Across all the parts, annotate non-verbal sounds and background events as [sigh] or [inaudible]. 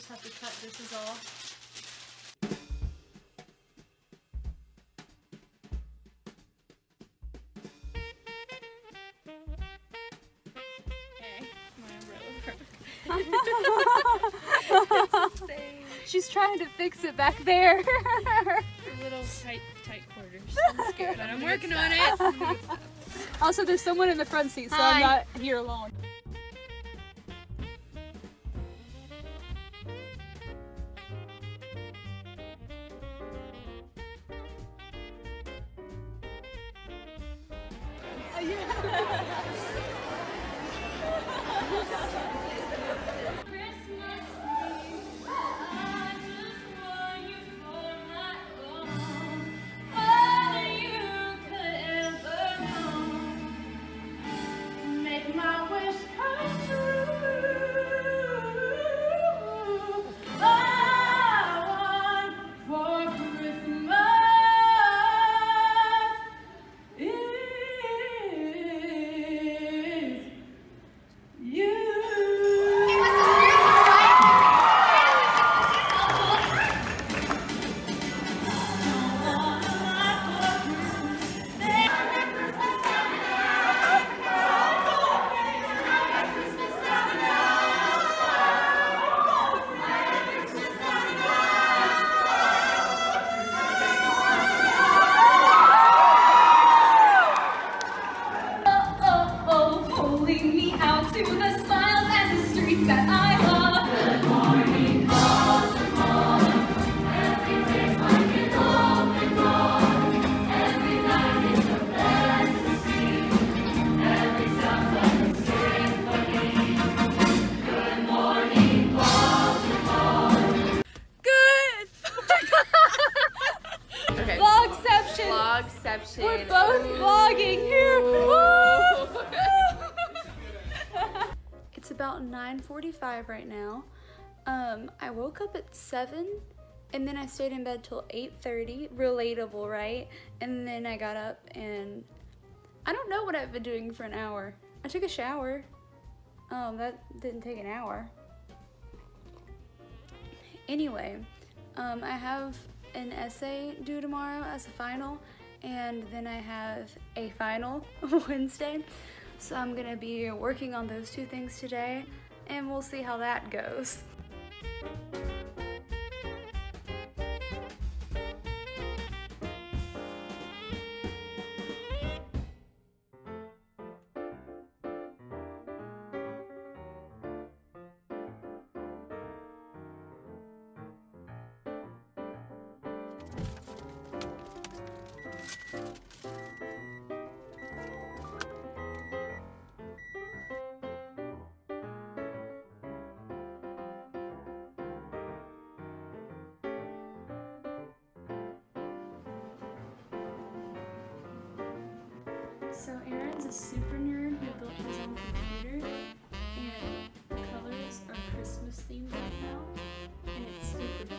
just have to cut this is all. Okay, my umbrella broke. She's trying to fix it back there. [laughs] Little tight, tight quarters. I'm scared, but [laughs] I'm working on it. also, there's someone in the front seat, so Hi. I'm not here alone. [laughs] Make [laughs] Vlogception! We're both vlogging here. [laughs] it's about 9:45 right now. Um, I woke up at seven, and then I stayed in bed till 8:30. Relatable, right? And then I got up, and I don't know what I've been doing for an hour. I took a shower. Um, that didn't take an hour. Anyway, um, I have an essay due tomorrow as a final, and then I have a final [laughs] Wednesday. So I'm gonna be working on those two things today, and we'll see how that goes. So Aaron's a super nerd who built his own computer, and the colors are Christmas themed right now, and it's super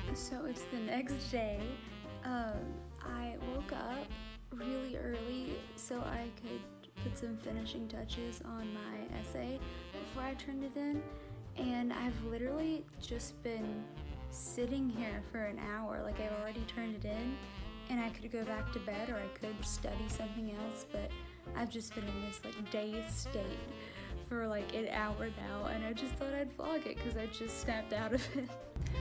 cute. So it's the next day. Um, I woke up really early so I could put some finishing touches on my essay before I turned it in. And I've literally just been sitting here for an hour. Like I've already turned it in and I could go back to bed or I could study something else, but I've just been in this like dazed state for like an hour now and I just thought I'd vlog it because I just snapped out of it. [laughs]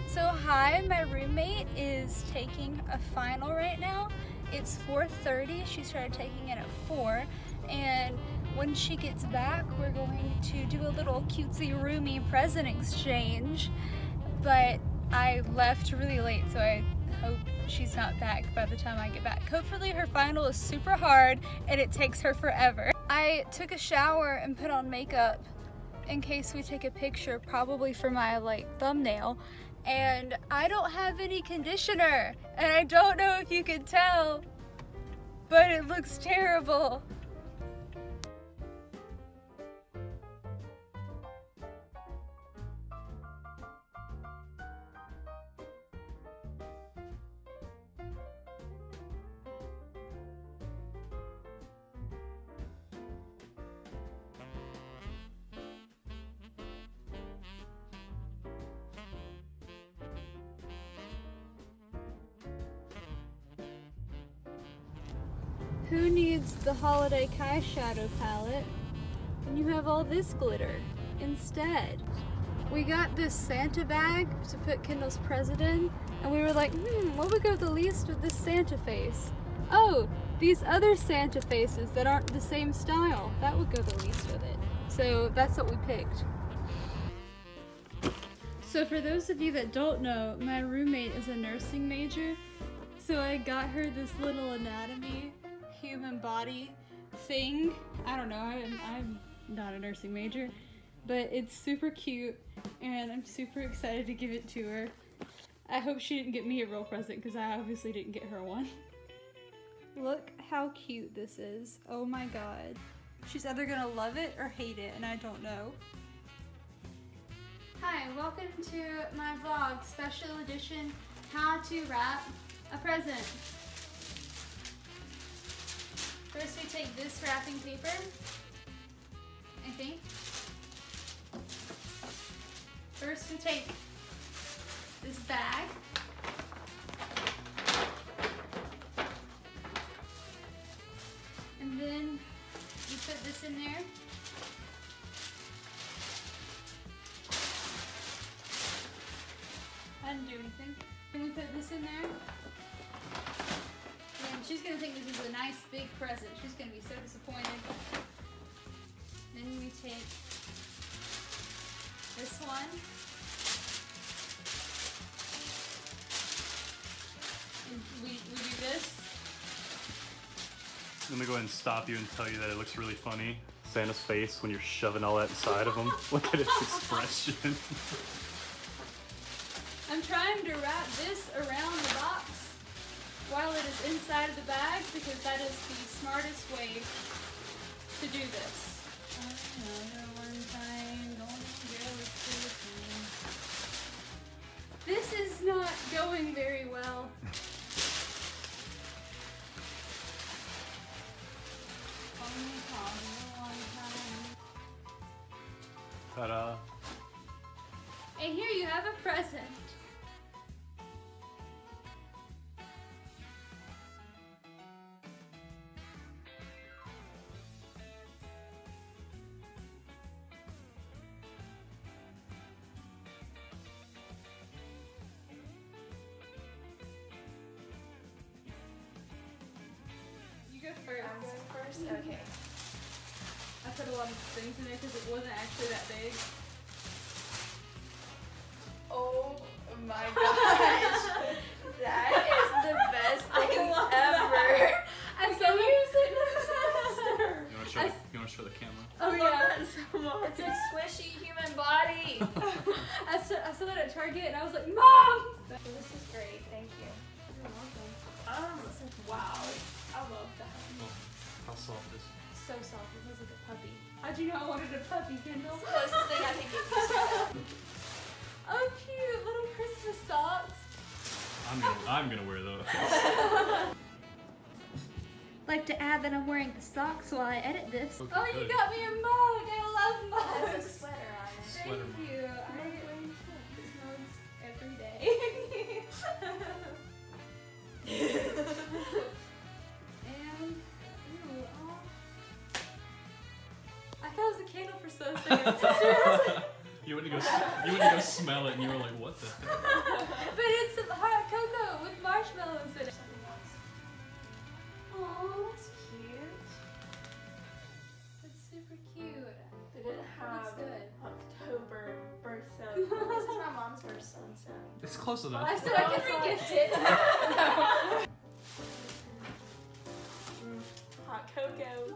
So hi, my roommate is taking a final right now. It's 4.30, she started taking it at 4 and when she gets back we're going to do a little cutesy roomy present exchange but I left really late so I hope she's not back by the time I get back. Hopefully her final is super hard and it takes her forever. I took a shower and put on makeup in case we take a picture probably for my like thumbnail and I don't have any conditioner and I don't know if you can tell but it looks terrible. Who needs the Holiday Kyshadow palette when you have all this glitter instead? We got this Santa bag to put Kendall's present in, and we were like, hmm, what would go the least with this Santa face? Oh, these other Santa faces that aren't the same style. That would go the least with it. So that's what we picked. So for those of you that don't know, my roommate is a nursing major. So I got her this little anatomy human body thing. I don't know, I'm, I'm not a nursing major, but it's super cute and I'm super excited to give it to her. I hope she didn't get me a real present because I obviously didn't get her one. [laughs] Look how cute this is. Oh my god. She's either gonna love it or hate it, and I don't know. Hi, welcome to my vlog, special edition, how to wrap a present. First we take this wrapping paper, I think. First we take this bag. And then you put this in there. I didn't do anything. Then we put this in there. She's gonna think this is a nice big present. She's gonna be so disappointed. Then we take this one. And we, we do this. Let me go ahead and stop you and tell you that it looks really funny. Santa's face when you're shoving all that inside of him. [laughs] Look at his expression. I'm trying to wrap this around while it is inside of the bag because that is the smartest way to do this. Another one time, don't go This is not going very well. Only call me one time. Ta-da. And here you have a present. First. I'm going first? Mm-hmm. Okay. I put a lot of things in there because it wasn't actually that big. Wanted a puppy, Kendall? Closest thing I think you can [laughs] say. Oh, cute little Christmas socks. I'm gonna, I'm gonna wear those. [laughs] Like to add that I'm wearing the socks while I edit this. Okay, oh, you got me a mug. I love Has a mugs. sweater on it. Thank Sweater mug. you. I get these mugs every day. [laughs] for so second. [laughs] you went to go, you went to go smell it and you were like, what the [laughs] heck? but it's hot cocoa with marshmallows in it. Oh, that's cute. That's super cute. They didn't have good. October birth so This is my mom's birth son, so. It's close enough. I said I can re-gift it. [laughs] Hot cocoa.